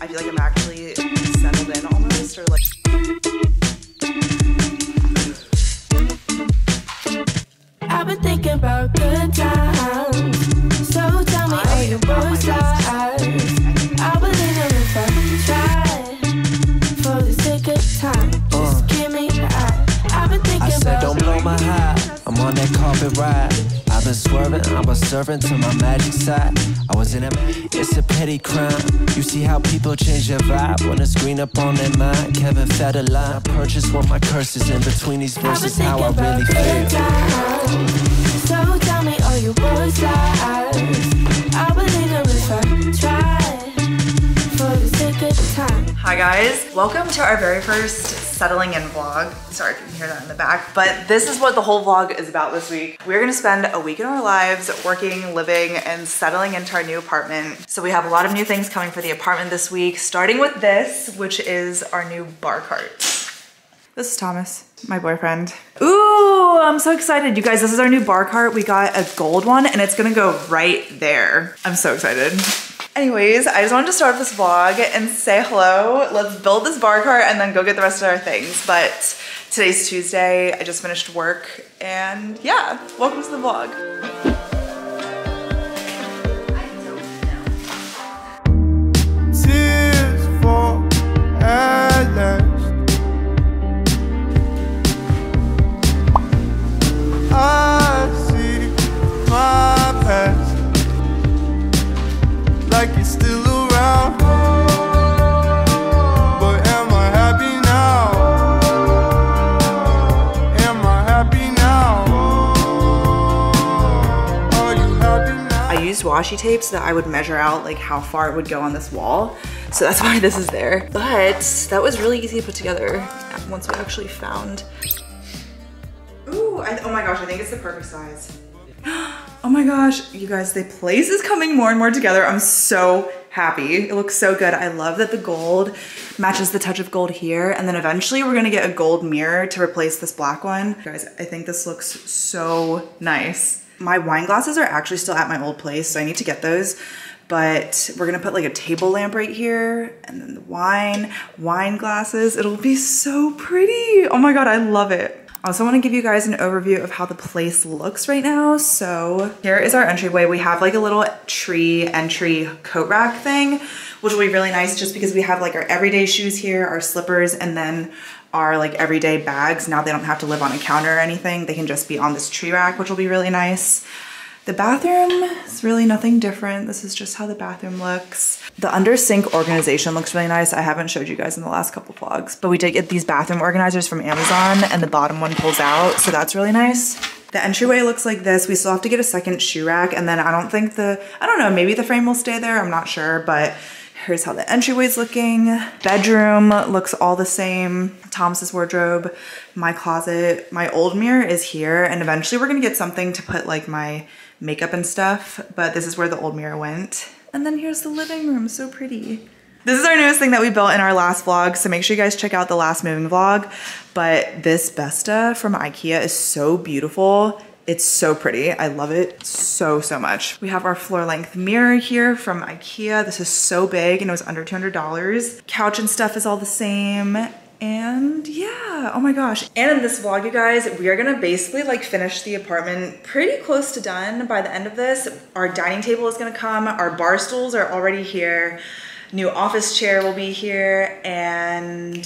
I feel like I'm actually settled in almost or like I've been thinking about good times. So tell me, are you oh both sides? I believe in if I try for the sake of time. Just uh. give me the eye. I've been thinking I said, about don't blow my high. I'm on that carpet ride. I've been swerving, I'm a servant to my magic side. I was in a, it's a petty crime. You see how people change their vibe when it's green up on their mind. Kevin fed a line. I purchased what my curses in between these verses. How I thinking really about good feel. times. So tell me, are you both sides? I believe in if I try for the sake of time. Hi guys, welcome to our very first settling in vlog. Sorry if you can hear that in the back, but this is what the whole vlog is about this week. We're gonna spend a week in our lives working, living, and settling into our new apartment. So we have a lot of new things coming for the apartment this week, starting with this, which is our new bar cart. This is Thomas, my boyfriend. Ooh, I'm so excited. You guys, this is our new bar cart. We got a gold one and it's gonna go right there. I'm so excited. Anyways, I just wanted to start this vlog and say hello. Let's build this bar cart and then go get the rest of our things. But today's Tuesday, I just finished work and yeah, welcome to the vlog. Washi tape so that I would measure out like how far it would go on this wall. So that's why this is there. But that was really easy to put together once we actually found. Ooh, I, oh my gosh, I think it's the perfect size. Oh my gosh, you guys, the place is coming more and more together. I'm so happy. It looks so good. I love that the gold matches the touch of gold here. And then eventually we're gonna get a gold mirror to replace this black one. Guys, I think this looks so nice. My wine glasses are actually still at my old place, so I need to get those. But we're gonna put like a table lamp right here and then the wine, wine glasses. It'll be so pretty. Oh my God, I love it. I also want to give you guys an overview of how the place looks right now. So here is our entryway. We have like a little tree entry coat rack thing, which will be really nice just because we have like our everyday shoes here, our slippers, and then our like everyday bags. Now they don't have to live on a counter or anything. They can just be on this tree rack, which will be really nice. The bathroom is really nothing different. This is just how the bathroom looks. The under sink organization looks really nice. I haven't showed you guys in the last couple vlogs, but we did get these bathroom organizers from Amazon and the bottom one pulls out, so that's really nice. The entryway looks like this. We still have to get a second shoe rack and then I don't think the, I don't know, maybe the frame will stay there. I'm not sure, but here's how the entryway's looking. Bedroom looks all the same. Thomas's wardrobe, my closet. My old mirror is here and eventually we're gonna get something to put like my makeup and stuff, but this is where the old mirror went. And then here's the living room, so pretty. This is our newest thing that we built in our last vlog, so make sure you guys check out the last moving vlog. But this Besta from Ikea is so beautiful. It's so pretty. I love it so, so much. We have our floor length mirror here from Ikea. This is so big and it was under $200. Couch and stuff is all the same. And yeah, oh my gosh. And in this vlog, you guys, we are gonna basically like finish the apartment pretty close to done by the end of this. Our dining table is gonna come. Our bar stools are already here. New office chair will be here and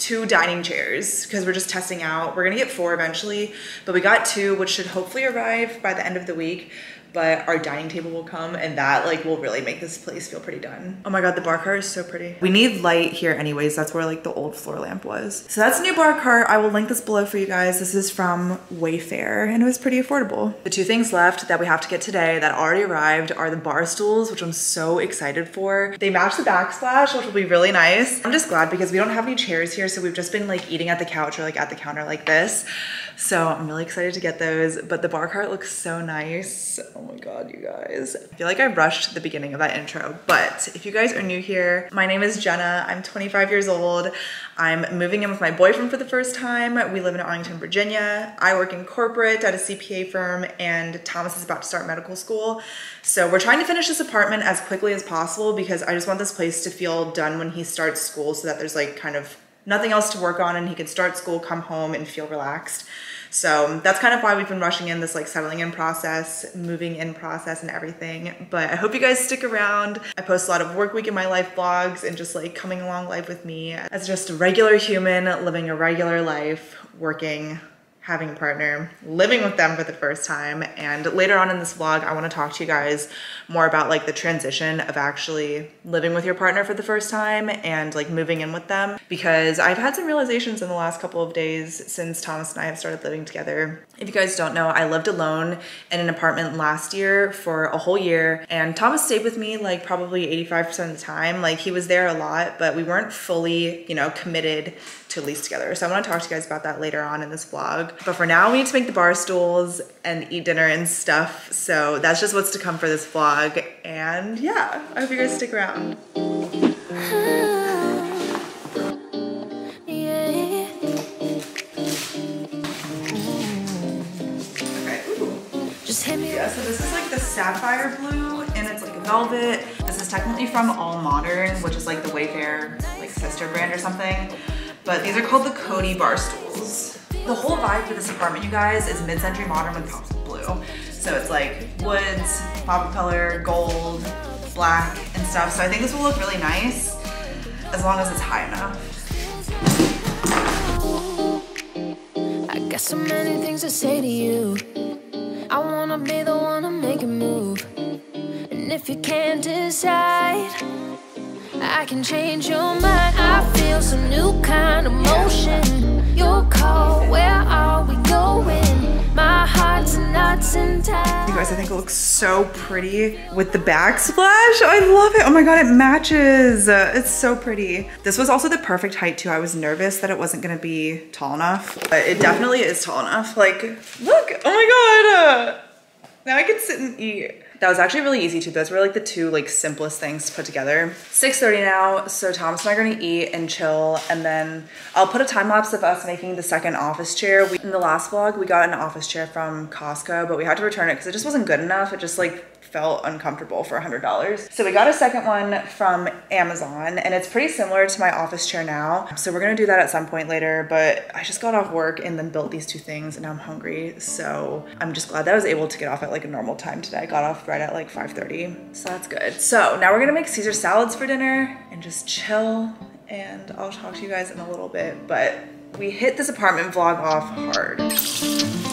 two dining chairs because we're just testing out. We're gonna get four eventually, but we got two, which should hopefully arrive by the end of the week. But our dining table will come and that like will really make this place feel pretty done. Oh my God, the bar cart is so pretty. We need light here anyways. That's where like the old floor lamp was. So that's a new bar cart. I will link this below for you guys. This is from Wayfair and it was pretty affordable. The two things left that we have to get today that already arrived are the bar stools, which I'm so excited for. They match the backsplash, which will be really nice. I'm just glad because we don't have any chairs here. So we've just been like eating at the couch or like at the counter like this. So I'm really excited to get those, but the bar cart looks so nice. Oh my god, you guys. I feel like I rushed the beginning of that intro, but if you guys are new here, my name is Jenna. I'm 25 years old. I'm moving in with my boyfriend for the first time. We live in Arlington, Virginia. I work in corporate at a CPA firm, and Thomas is about to start medical school. So we're trying to finish this apartment as quickly as possible because I just want this place to feel done when he starts school so that there's like kind of nothing else to work on and he can start school, come home, and feel relaxed. So that's kind of why we've been rushing in this like settling in process, moving in process and everything. But I hope you guys stick around. I post a lot of work week in my life vlogs and just like coming along life with me as just a regular human living a regular life, working having a partner, living with them for the first time. And later on in this vlog, I wanna talk to you guys more about like the transition of actually living with your partner for the first time and like moving in with them. Because I've had some realizations in the last couple of days since Thomas and I have started living together. If you guys don't know, I lived alone in an apartment last year for a whole year and Thomas stayed with me like probably 85% of the time. Like he was there a lot, but we weren't fully, you know, committed to lease together. So I want to talk to you guys about that later on in this vlog. But for now, we need to make the bar stools and eat dinner and stuff. So that's just what's to come for this vlog. And yeah, I hope you guys stick around. Yeah. Okay. Ooh. Just hit me Yeah, so this is like the sapphire blue and it's like velvet. This is technically from All Modern, which is like the Wayfair like sister brand or something. But these are called the Cody bar stools. The whole vibe for this apartment, you guys, is mid-century modern with pops So it's like woods, pop color, gold, black, and stuff. So I think this will look really nice as long as it's high enough. I got so many things to say to you. I wanna be the one to make a move. And if you can't decide, I can change your mind. I feel some new kind of motion. Your call, where are we going? Heart's You guys, I think it looks so pretty with the backsplash. I love it. Oh my God, it matches. It's so pretty. This was also the perfect height too. I was nervous that it wasn't gonna be tall enough, but it definitely is tall enough. Like, look, oh my God. Now I can sit and eat. That was actually really easy too. Those were like the two like simplest things to put together. 6.30 now, so Thomas and I are gonna eat and chill and then I'll put a time lapse of us making the second office chair. We, in the last vlog, we got an office chair from Costco, but we had to return it because it just wasn't good enough. It just like felt uncomfortable for $100. So we got a second one from Amazon and it's pretty similar to my office chair now. So we're gonna do that at some point later, but I just got off work and then built these two things and now I'm hungry. So I'm just glad that I was able to get off at like a normal time today. I got off right at like 5.30, so that's good. So now we're gonna make Caesar salads for dinner and just chill and I'll talk to you guys in a little bit, but we hit this apartment vlog off hard.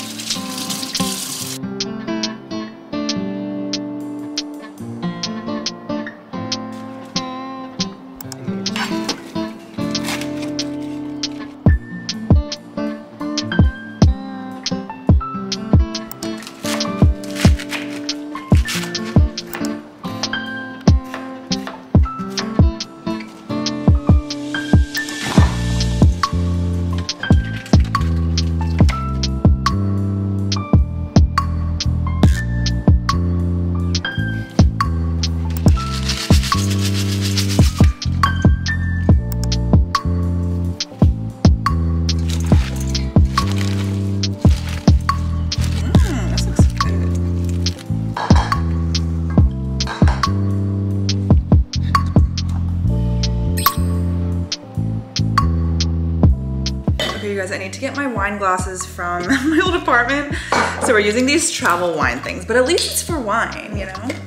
To get my wine glasses from my old apartment. So we're using these travel wine things, but at least it's for wine, you know?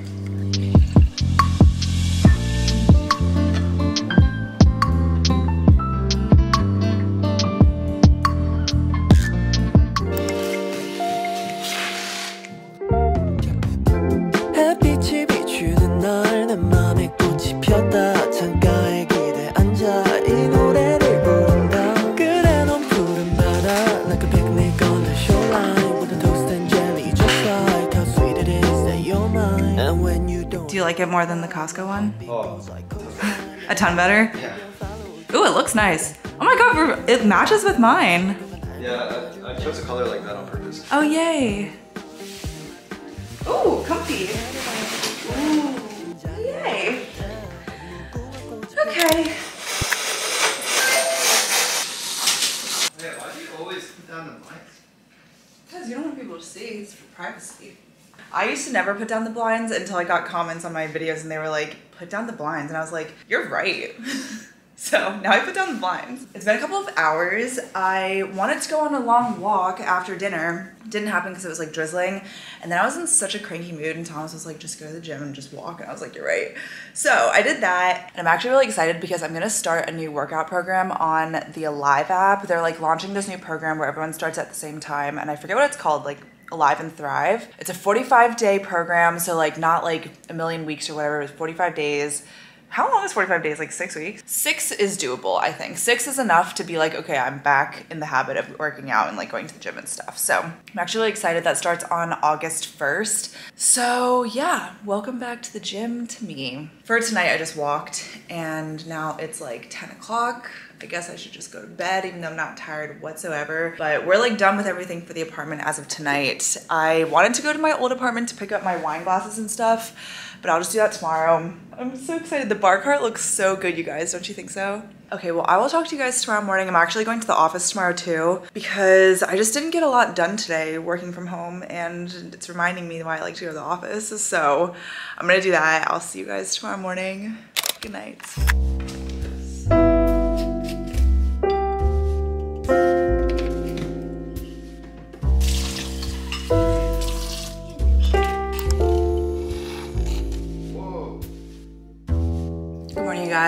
Like it more than the Costco one? Oh, A ton better? yeah. Ooh, it looks nice. Oh my god, it matches with mine. Yeah, I, I chose a color like that on purpose. Oh, yay. Ooh, comfy. Ooh, yay. Okay. Hey, why do you always put down the blinds? Because you don't want people to see, it's for privacy. I used to never put down the blinds until I got comments on my videos and they were like, put down the blinds. And I was like, you're right. so now I put down the blinds. It's been a couple of hours. I wanted to go on a long walk after dinner. Didn't happen because it was like drizzling. And then I was in such a cranky mood and Thomas was like, just go to the gym and just walk. And I was like, you're right. So I did that. And I'm actually really excited because I'm gonna start a new workout program on the Alive app. They're like launching this new program where everyone starts at the same time. And I forget what it's called, like Alive and Thrive. It's a 45 day program, so like not like a million weeks or whatever, it's 45 days. How long is 45 days? Like six weeks? Six is doable, I think. Six is enough to be like, okay, I'm back in the habit of working out and like going to the gym and stuff. So I'm actually excited. That starts on August 1st. So yeah, welcome back to the gym to me. For tonight, I just walked and now it's like 10 o'clock. I guess I should just go to bed even though I'm not tired whatsoever. But we're like done with everything for the apartment as of tonight. I wanted to go to my old apartment to pick up my wine glasses and stuff, but I'll just do that tomorrow. I'm so excited. The bar cart looks so good, you guys. Don't you think so? Okay, well, I will talk to you guys tomorrow morning. I'm actually going to the office tomorrow too because I just didn't get a lot done today working from home and it's reminding me why I like to go to the office. So I'm gonna do that. I'll see you guys tomorrow morning. Good night.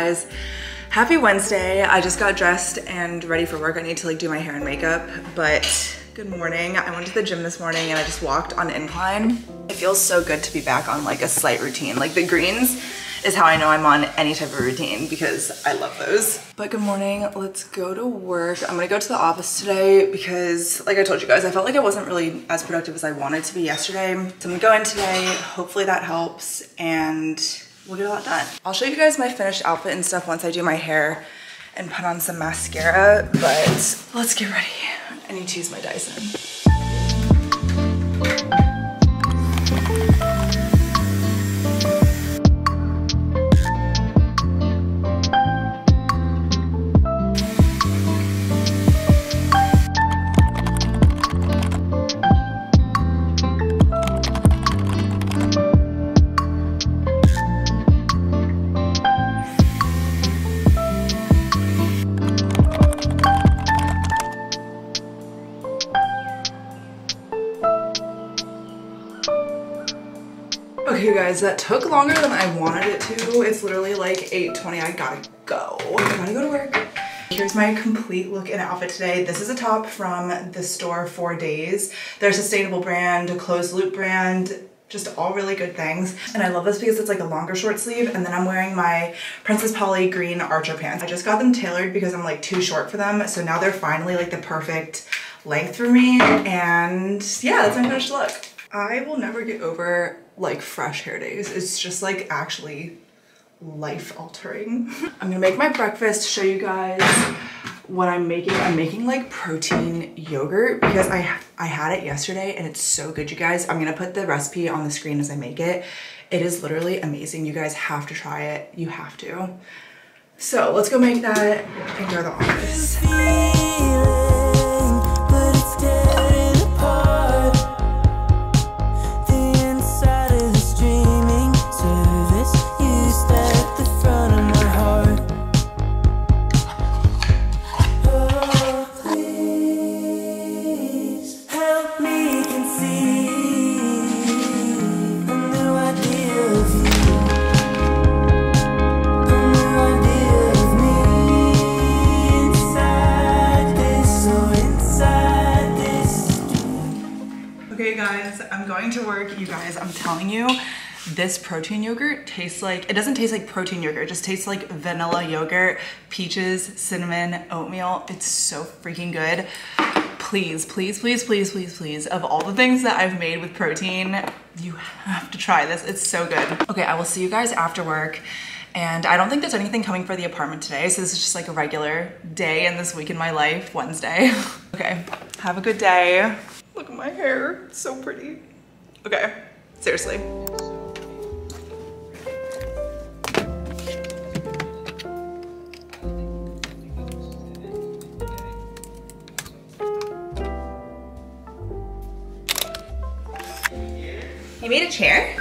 Guys. Happy Wednesday. I just got dressed and ready for work. I need to like do my hair and makeup, but good morning. I went to the gym this morning and I just walked on incline. It feels so good to be back on like a slight routine. Like the greens is how I know I'm on any type of routine because I love those. But good morning, let's go to work. I'm gonna go to the office today because like I told you guys, I felt like I wasn't really as productive as I wanted to be yesterday. So I'm gonna go in today, hopefully that helps and we'll get a lot done. I'll show you guys my finished outfit and stuff once I do my hair and put on some mascara, but let's get ready. I need to use my Dyson. That took longer than I wanted it to. It's literally like 8.20. I gotta go. I gotta go to work. Here's my complete look and outfit today. This is a top from the store For Days. They're a sustainable brand, a closed loop brand, just all really good things. And I love this because it's like a longer short sleeve. And then I'm wearing my Princess Polly green Archer pants. I just got them tailored because I'm like too short for them. So now they're finally like the perfect length for me. And yeah, that's my finished look. I will never get over like fresh hair days. It's just like actually life altering. I'm gonna make my breakfast, show you guys what I'm making. I'm making like protein yogurt because I I had it yesterday and it's so good, you guys. I'm gonna put the recipe on the screen as I make it. It is literally amazing. You guys have to try it. You have to. So let's go make that and go to the office. Going to work. You guys, I'm telling you, this protein yogurt tastes like, it doesn't taste like protein yogurt, it just tastes like vanilla yogurt, peaches, cinnamon, oatmeal. It's so freaking good. Please, please, please, please, please, please, of all the things that I've made with protein, you have to try this. It's so good. Okay, I will see you guys after work. And I don't think there's anything coming for the apartment today, so this is just like a regular day in this week in my life, Wednesday. okay, have a good day. Look at my hair, it's so pretty. Okay, Seriously. You made a chair?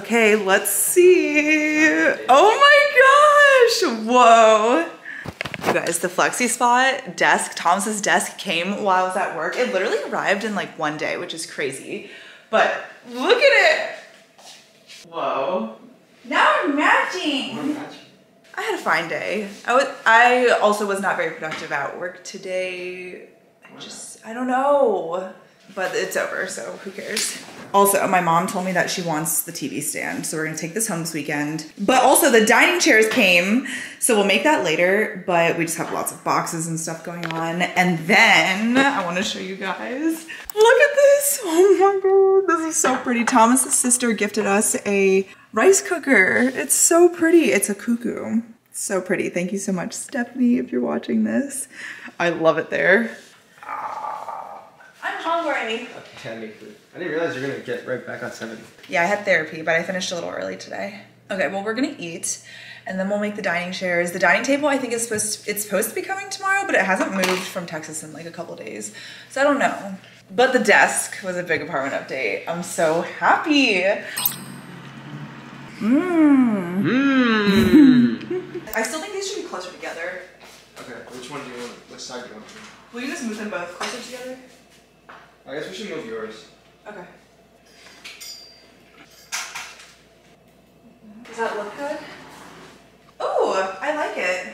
Okay, let's see. Oh my gosh, whoa. You guys, the FlexiSpot desk, Thomas's desk came while I was at work. It literally arrived in like one day, which is crazy. But look at it. Whoa. Now we're matching. I had a fine day. I was. I also was not very productive at work today. I just, I don't know. But it's over, so who cares? Also, my mom told me that she wants the TV stand, so we're gonna take this home this weekend. But also, the dining chairs came, so we'll make that later. But we just have lots of boxes and stuff going on. And then I want to show you guys. Look at this! Oh my god, this is so pretty. Thomas's sister gifted us a rice cooker. It's so pretty. It's a cuckoo. So pretty. Thank you so much, Stephanie, if you're watching this. I love it there. I'm hungry. Okay, I make food. I didn't realize you're gonna get right back on seven. Yeah, I had therapy, but I finished a little early today. Okay, well we're gonna eat, and then we'll make the dining chairs. The dining table I think is supposed it's supposed to be coming tomorrow, but it hasn't moved from Texas in like a couple days, so I don't know. But the desk was a big apartment update. I'm so happy. Mmm. Mmm. I still think these should be closer together. okay, which one do you want? Which side do you want? to? Will you just move them both closer together? I guess we should move yours. Okay. Does that look good? Oh, I like it.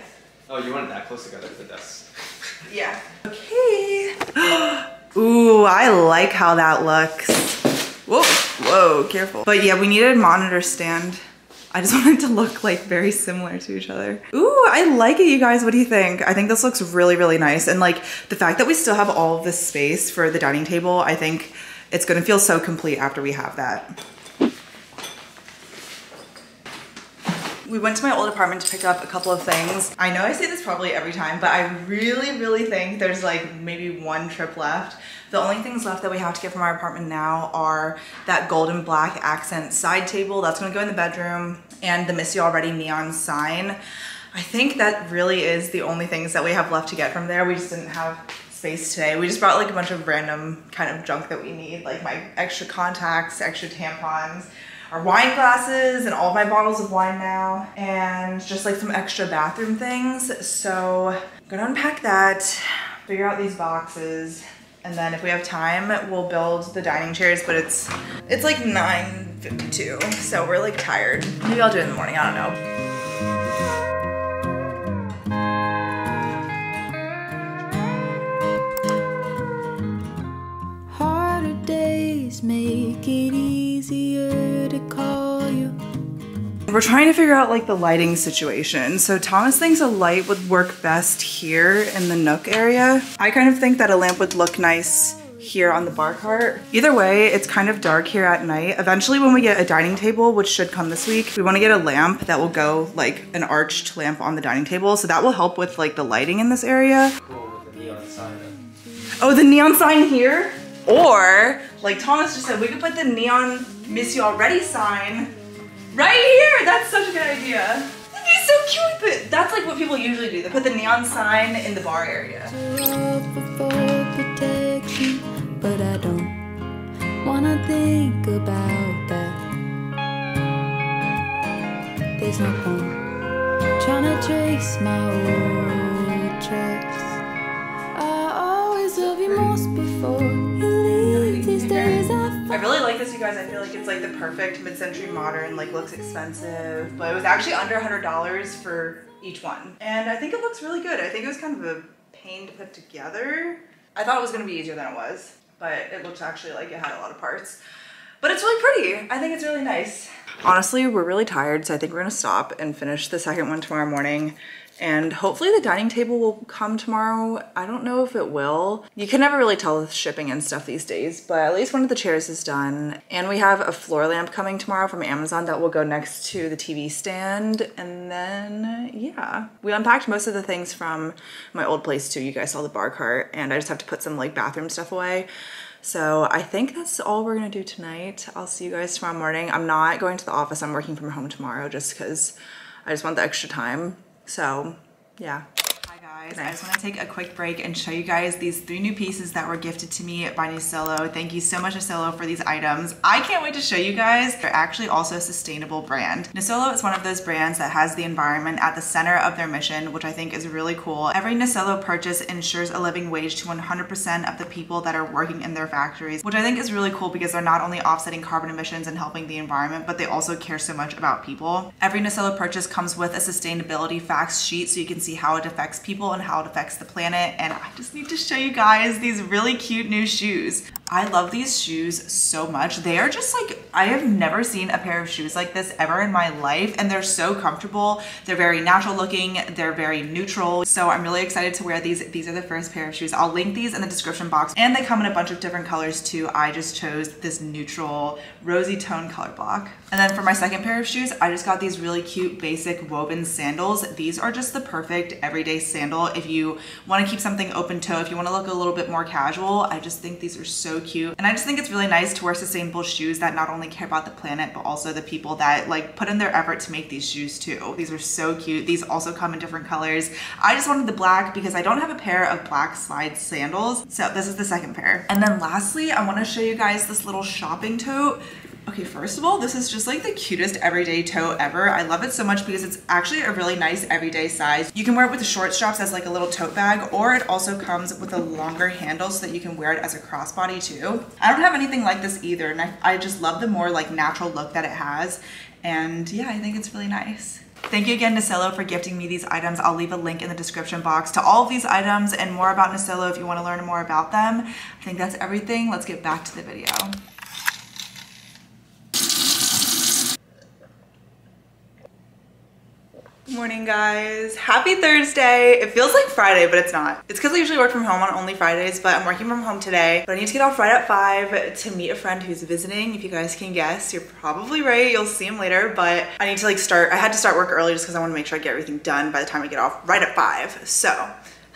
Oh, you want it that close together for the desk. Yeah. Okay. Ooh, I like how that looks. Whoa, whoa, careful. But yeah, we needed a monitor stand. I just wanted to look like very similar to each other. Ooh, I like it, you guys. What do you think? I think this looks really, really nice. And like the fact that we still have all of this space for the dining table, I think it's gonna feel so complete after we have that. We went to my old apartment to pick up a couple of things. I know I say this probably every time, but I really, really think there's like maybe one trip left. The only things left that we have to get from our apartment now are that golden black accent side table that's gonna go in the bedroom and the Miss You Already neon sign. I think that really is the only things that we have left to get from there. We just didn't have space today. We just brought like a bunch of random kind of junk that we need, like my extra contacts, extra tampons, our wine glasses and all my bottles of wine now, and just like some extra bathroom things. So I'm gonna unpack that, figure out these boxes, and then if we have time, we'll build the dining chairs, but it's it's like 9.52, so we're like tired. Maybe I'll do it in the morning, I don't know. Harder days make it easier. We're trying to figure out like the lighting situation. So Thomas thinks a light would work best here in the nook area. I kind of think that a lamp would look nice here on the bar cart. Either way, it's kind of dark here at night. Eventually when we get a dining table, which should come this week, we wanna get a lamp that will go like an arched lamp on the dining table. So that will help with like the lighting in this area. Oh, the neon sign here? Or, like Thomas just said, we could put the neon miss you already sign right here. That's such a good idea. That'd be so cute. But that's like what people usually do. They put the neon sign in the bar area. But I don't wanna think about that. There's no point trying to trace my old tracks. I always love you most before I really like this, you guys. I feel like it's like the perfect mid-century modern, like looks expensive, but it was actually under $100 for each one. And I think it looks really good. I think it was kind of a pain to put together. I thought it was gonna be easier than it was, but it looked actually like it had a lot of parts. But it's really pretty. I think it's really nice. Honestly, we're really tired, so I think we're gonna stop and finish the second one tomorrow morning. And hopefully the dining table will come tomorrow. I don't know if it will. You can never really tell with shipping and stuff these days, but at least one of the chairs is done. And we have a floor lamp coming tomorrow from Amazon that will go next to the TV stand. And then, yeah. We unpacked most of the things from my old place too. You guys saw the bar cart and I just have to put some like bathroom stuff away. So I think that's all we're gonna do tonight. I'll see you guys tomorrow morning. I'm not going to the office. I'm working from home tomorrow just because I just want the extra time. So yeah. Guys, I just want to take a quick break and show you guys these three new pieces that were gifted to me by Nisolo. Thank you so much Nisolo for these items. I can't wait to show you guys. They're actually also a sustainable brand. Nisolo is one of those brands that has the environment at the center of their mission, which I think is really cool. Every Nisolo purchase ensures a living wage to 100% of the people that are working in their factories, which I think is really cool because they're not only offsetting carbon emissions and helping the environment, but they also care so much about people. Every Nisolo purchase comes with a sustainability facts sheet so you can see how it affects people and how it affects the planet. And I just need to show you guys these really cute new shoes. I love these shoes so much. They are just like, I have never seen a pair of shoes like this ever in my life. And they're so comfortable. They're very natural looking. They're very neutral. So I'm really excited to wear these. These are the first pair of shoes. I'll link these in the description box. And they come in a bunch of different colors too. I just chose this neutral rosy tone color block. And then for my second pair of shoes, I just got these really cute basic woven sandals. These are just the perfect everyday sandal if you want to keep something open toe, if you want to look a little bit more casual. I just think these are so cute. And I just think it's really nice to wear sustainable shoes that not only care about the planet, but also the people that like put in their effort to make these shoes too. These are so cute. These also come in different colors. I just wanted the black because I don't have a pair of black slide sandals. So this is the second pair. And then lastly, I want to show you guys this little shopping tote. Okay, first of all, this is just like the cutest everyday tote ever. I love it so much because it's actually a really nice everyday size. You can wear it with the short straps as like a little tote bag, or it also comes with a longer handle so that you can wear it as a crossbody too. I don't have anything like this either, and I, I just love the more like natural look that it has. And yeah, I think it's really nice. Thank you again, Nisolo, for gifting me these items. I'll leave a link in the description box to all of these items and more about Nisolo if you want to learn more about them. I think that's everything. Let's get back to the video. Morning guys. Happy thursday. It feels like friday but it's not. It's because i usually work from home on only fridays but i'm working from home today. But i need to get off right at five to meet a friend who's visiting. If you guys can guess you're probably right. You'll see him later but i need to like start i had to start work early just because i want to make sure i get everything done by the time i get off right at five. So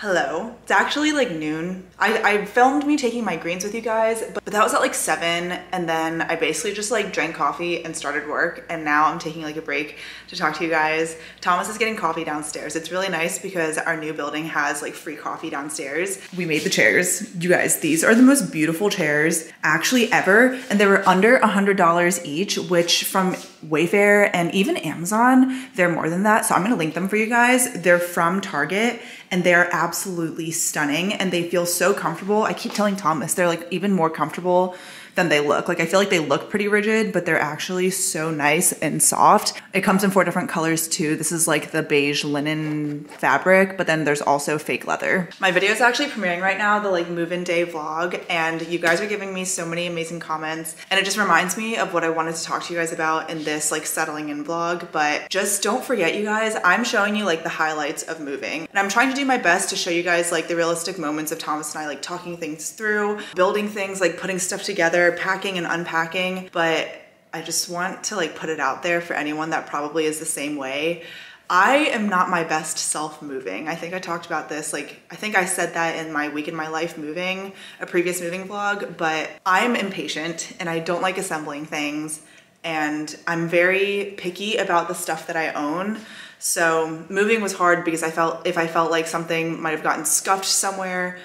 Hello. It's actually like noon. I, I filmed me taking my greens with you guys, but, but that was at like seven. And then I basically just like drank coffee and started work. And now I'm taking like a break to talk to you guys. Thomas is getting coffee downstairs. It's really nice because our new building has like free coffee downstairs. We made the chairs. You guys, these are the most beautiful chairs actually ever. And they were under a hundred dollars each, which from Wayfair and even Amazon, they're more than that. So I'm gonna link them for you guys. They're from Target and they're absolutely stunning and they feel so comfortable. I keep telling Thomas they're like even more comfortable comfortable than they look. Like I feel like they look pretty rigid, but they're actually so nice and soft. It comes in four different colors too. This is like the beige linen fabric, but then there's also fake leather. My video is actually premiering right now, the like move-in day vlog, and you guys are giving me so many amazing comments. And it just reminds me of what I wanted to talk to you guys about in this like settling in vlog. But just don't forget you guys, I'm showing you like the highlights of moving. And I'm trying to do my best to show you guys like the realistic moments of Thomas and I like talking things through, building things, like putting stuff together, packing and unpacking, but I just want to like put it out there for anyone that probably is the same way. I am not my best self moving. I think I talked about this, like, I think I said that in my week in my life moving, a previous moving vlog, but I'm impatient and I don't like assembling things. And I'm very picky about the stuff that I own. So moving was hard because I felt if I felt like something might have gotten scuffed somewhere,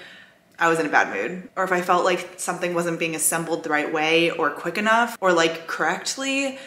I was in a bad mood. Or if I felt like something wasn't being assembled the right way or quick enough or like correctly,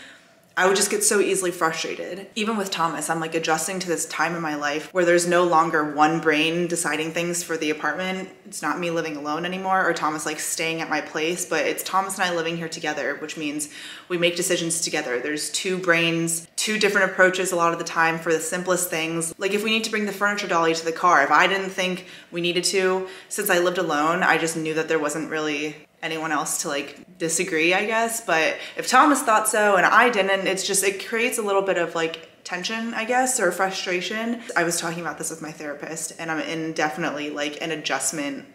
I would just get so easily frustrated. Even with Thomas, I'm like adjusting to this time in my life where there's no longer one brain deciding things for the apartment. It's not me living alone anymore or Thomas like staying at my place, but it's Thomas and I living here together, which means we make decisions together. There's two brains, two different approaches a lot of the time for the simplest things. Like if we need to bring the furniture dolly to the car, if I didn't think we needed to, since I lived alone, I just knew that there wasn't really anyone else to like disagree, I guess. But if Thomas thought so and I didn't, it's just, it creates a little bit of like tension, I guess, or frustration. I was talking about this with my therapist and I'm in definitely like an adjustment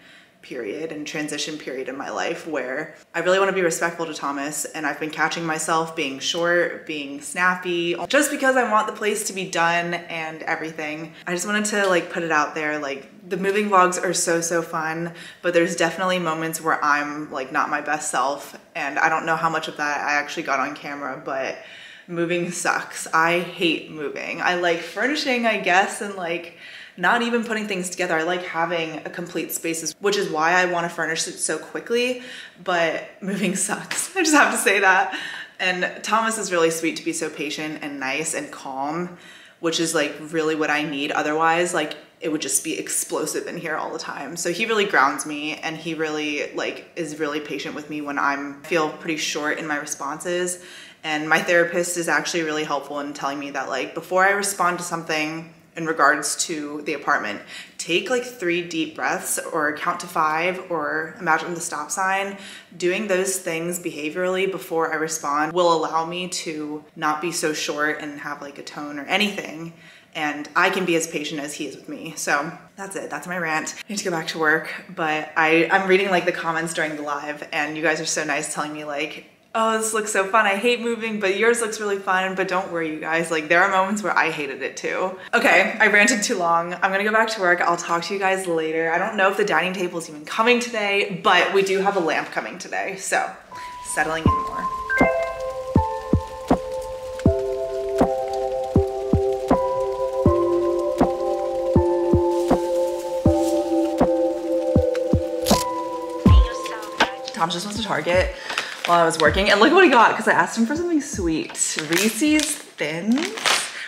period and transition period in my life where I really want to be respectful to Thomas and I've been catching myself being short, being snappy, just because I want the place to be done and everything. I just wanted to like put it out there like the moving vlogs are so so fun, but there's definitely moments where I'm like not my best self and I don't know how much of that I actually got on camera, but moving sucks. I hate moving. I like furnishing, I guess, and like not even putting things together. I like having a complete spaces, which is why I want to furnish it so quickly, but moving sucks. I just have to say that. And Thomas is really sweet to be so patient and nice and calm, which is like really what I need. Otherwise, like it would just be explosive in here all the time. So he really grounds me and he really like is really patient with me when I'm feel pretty short in my responses. And my therapist is actually really helpful in telling me that like before I respond to something in regards to the apartment, take like three deep breaths or count to five or imagine the stop sign. Doing those things behaviorally before I respond will allow me to not be so short and have like a tone or anything. And I can be as patient as he is with me. So that's it. That's my rant. I need to go back to work, but I, I'm reading like the comments during the live, and you guys are so nice telling me like, oh, this looks so fun. I hate moving, but yours looks really fun. But don't worry, you guys. Like, there are moments where I hated it too. Okay, I ranted too long. I'm gonna go back to work. I'll talk to you guys later. I don't know if the dining table is even coming today, but we do have a lamp coming today. So, settling in more. Tom just went to Target while I was working and look at what he got because I asked him for something sweet. Reese's Thins.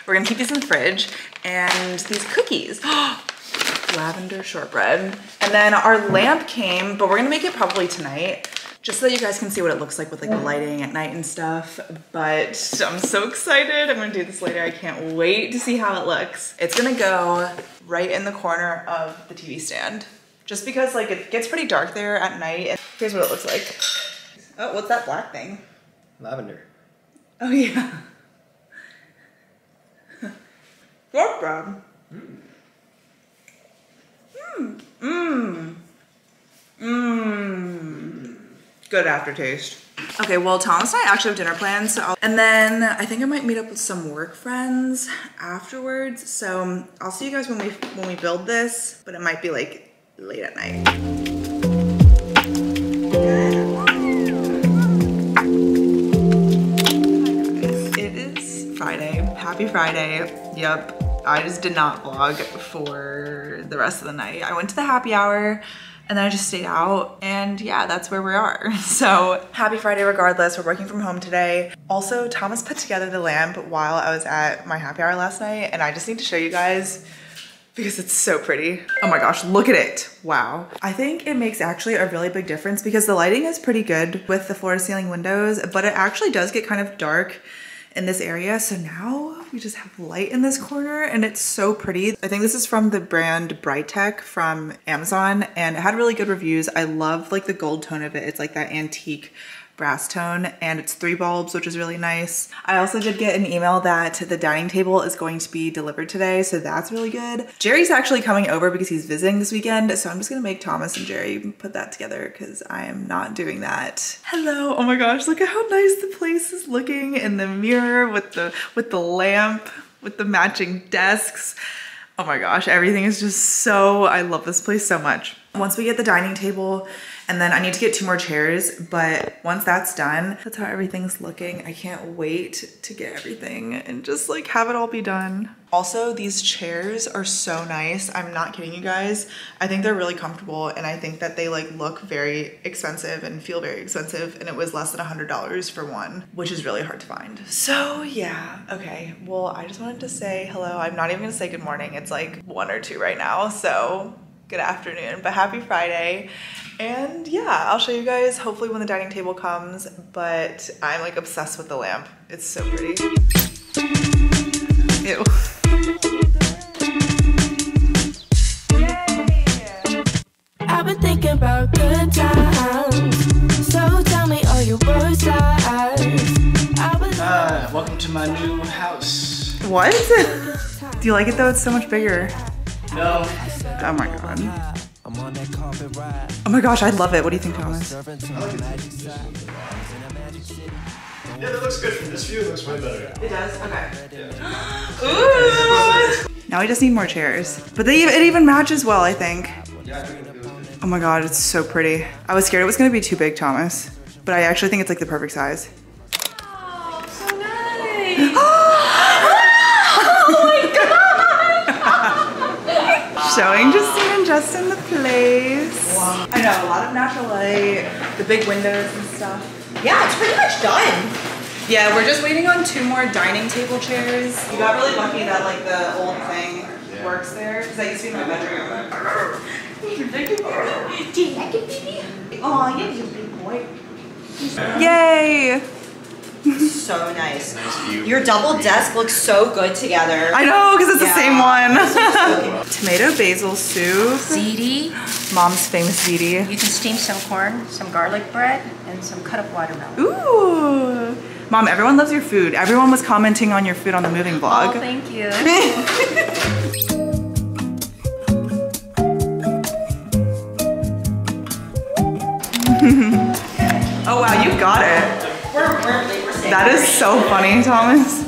We're gonna keep these in the fridge and these cookies. Lavender shortbread. And then our lamp came, but we're gonna make it probably tonight just so that you guys can see what it looks like with like the lighting at night and stuff. But I'm so excited. I'm gonna do this later. I can't wait to see how it looks. It's gonna go right in the corner of the TV stand. Just because like it gets pretty dark there at night. And here's what it looks like. Oh, what's that black thing? Lavender. Oh yeah. What Rob? Mmm. Mmm. Mmm. Good aftertaste. Okay, well, Thomas and I actually have dinner plans, so I'll, and then I think I might meet up with some work friends afterwards. So I'll see you guys when we when we build this, but it might be like late at night. Happy Friday. Yep. I just did not vlog for the rest of the night. I went to the happy hour and then I just stayed out and yeah, that's where we are. So happy Friday regardless. We're working from home today. Also, Thomas put together the lamp while I was at my happy hour last night and I just need to show you guys because it's so pretty. Oh my gosh, look at it. Wow. I think it makes actually a really big difference because the lighting is pretty good with the floor to ceiling windows, but it actually does get kind of dark in this area. So now we just have light in this corner and it's so pretty. I think this is from the brand Brightech from Amazon and it had really good reviews. I love like the gold tone of it. It's like that antique brass tone and it's three bulbs which is really nice. I also did get an email that the dining table is going to be delivered today so that's really good. Jerry's actually coming over because he's visiting this weekend so I'm just gonna make Thomas and Jerry put that together because I am not doing that. Hello, oh my gosh look at how nice the place is looking in the mirror with the with the lamp with the matching desks. Oh my gosh, everything is just so, I love this place so much. Once we get the dining table, and then I need to get two more chairs, but once that's done, that's how everything's looking. I can't wait to get everything and just like have it all be done. Also, these chairs are so nice. I'm not kidding you guys. I think they're really comfortable and I think that they like look very expensive and feel very expensive and it was less than $100 for one, which is really hard to find. So yeah, okay. Well, I just wanted to say hello. I'm not even gonna say good morning. It's like one or two right now, so good afternoon, but happy Friday. And yeah, I'll show you guys hopefully when the dining table comes, but I'm like obsessed with the lamp. It's so pretty. Ew. I've been thinking about good times. So tell me all your worst lies. I Ah, welcome to my new house. What? Do you like it though? It's so much bigger. No, Oh my god. I'm on that car carpet ride. Oh my gosh, I love it. What do you think, I was Thomas? serving to my magic side. I was in a magic city. Yeah, that looks good from this view. It looks way better. It does? Okay. Ooh! Now we just need more chairs. But they, it even matches well, I think. Oh my god, it's so pretty. I was scared it was gonna be too big, Thomas. But I actually think it's like the perfect size. Justine and Justin the place. I know, a lot of natural light, the big windows and stuff. Yeah, it's pretty much done. Yeah, we're just waiting on two more dining table chairs. We got really lucky that like the old thing works there, because that used to be my bedroom. Do you like it, baby? Oh, yeah, you a big boy. Yay! So nice. Your double desk looks so good together. I know, because it's the same one. Tomato basil soup. ziti. Mom's famous ziti. You can steam some corn, some garlic bread, and some cut up watermelon. Ooh. Mom, everyone loves your food. Everyone was commenting on your food on the moving Oh, vlog. thank you. Oh wow, you got it. We're, we're. We're staying. That is so funny, Thomas.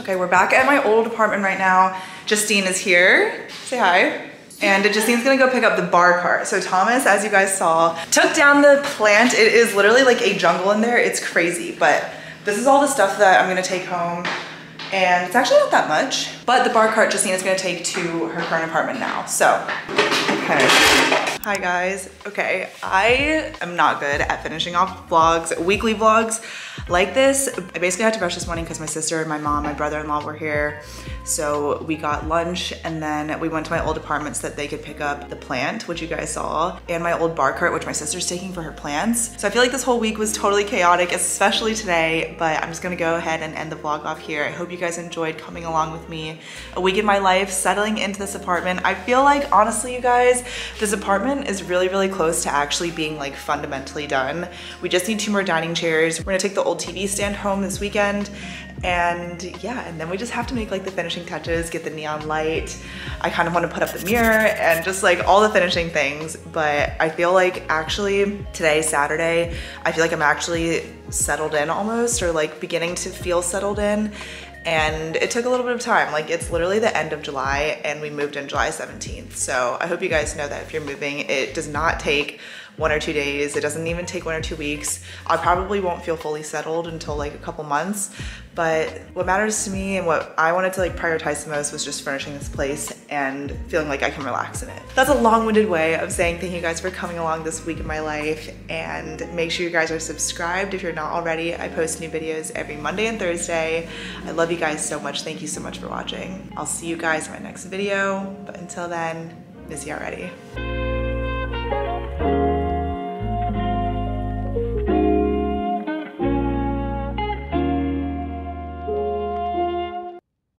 okay, we're back at my old apartment right now. Justine is here. Say hi. And Justine's gonna go pick up the bar cart. So Thomas, as you guys saw, took down the plant. It is literally like a jungle in there. It's crazy, but this is all the stuff that I'm gonna take home. And it's actually not that much, but the bar cart Justine is gonna take to her current apartment now. So, okay. Hi guys. Okay, I am not good at finishing off vlogs, weekly vlogs like this. I basically had to rush this morning because my sister and my mom, my brother-in-law were here. So we got lunch and then we went to my old apartment so that they could pick up the plant, which you guys saw, and my old bar cart, which my sister's taking for her plants. So I feel like this whole week was totally chaotic, especially today, but I'm just gonna go ahead and end the vlog off here. I hope you guys enjoyed coming along with me. A week in my life, settling into this apartment. I feel like, honestly, you guys, this apartment is really, really close to actually being like fundamentally done. We just need two more dining chairs. We're gonna take the old TV stand home this weekend and yeah, and then we just have to make like the finishing touches, get the neon light. I kind of want to put up the mirror and just like all the finishing things. But I feel like actually today, Saturday, I feel like I'm actually settled in almost or like beginning to feel settled in. And it took a little bit of time. Like it's literally the end of July and we moved in July 17th. So I hope you guys know that if you're moving, it does not take one or two days. It doesn't even take one or two weeks. I probably won't feel fully settled until like a couple months. But what matters to me and what I wanted to like prioritize the most was just furnishing this place and feeling like I can relax in it. That's a long-winded way of saying thank you guys for coming along this week in my life and make sure you guys are subscribed if you're not already. I post new videos every Monday and Thursday. I love you guys so much. Thank you so much for watching. I'll see you guys in my next video. But until then, miss you already.